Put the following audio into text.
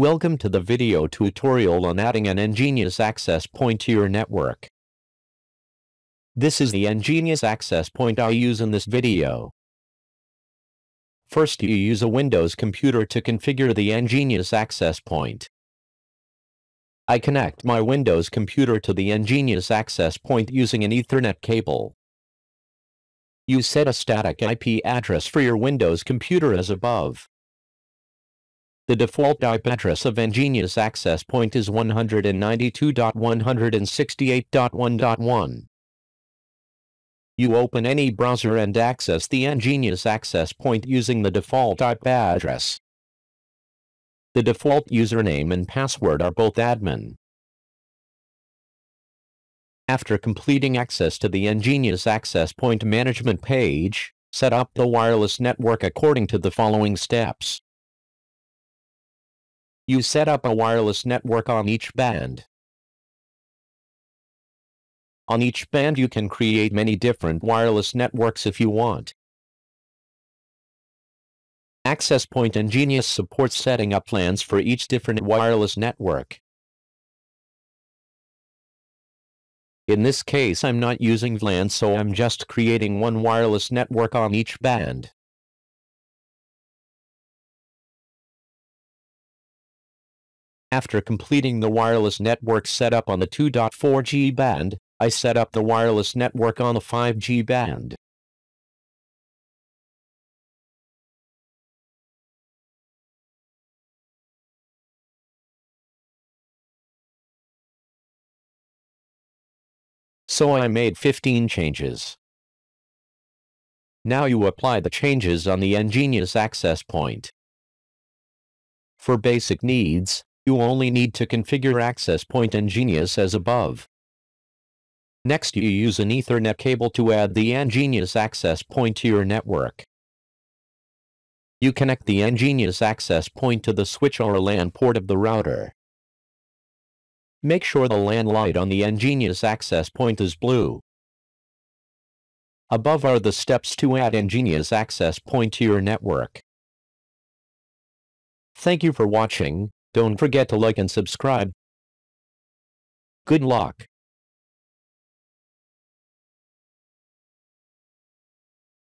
Welcome to the video tutorial on adding an EnGenius access point to your network. This is the EnGenius access point I use in this video. First you use a Windows computer to configure the EnGenius access point. I connect my Windows computer to the EnGenius access point using an Ethernet cable. You set a static IP address for your Windows computer as above. The default IP address of EnGenius access point is 192.168.1.1. You open any browser and access the EnGenius access point using the default IP address. The default username and password are both admin. After completing access to the EnGenius access point management page, set up the wireless network according to the following steps. You set up a wireless network on each band. On each band you can create many different wireless networks if you want. Access Point EnGenius supports setting up VLANs for each different wireless network. In this case I'm not using VLAN so I'm just creating one wireless network on each band. After completing the wireless network setup on the 2.4G band, I set up the wireless network on the 5G band. So I made 15 changes. Now you apply the changes on the EnGenius access point. For basic needs, you only need to configure access point EnGenius as above. Next you use an Ethernet cable to add the EnGenius access point to your network. You connect the EnGenius access point to the switch or LAN port of the router. Make sure the LAN light on the EnGenius access point is blue. Above are the steps to add EnGenius access point to your network. Thank you for watching, don't forget to like and subscribe. Good luck.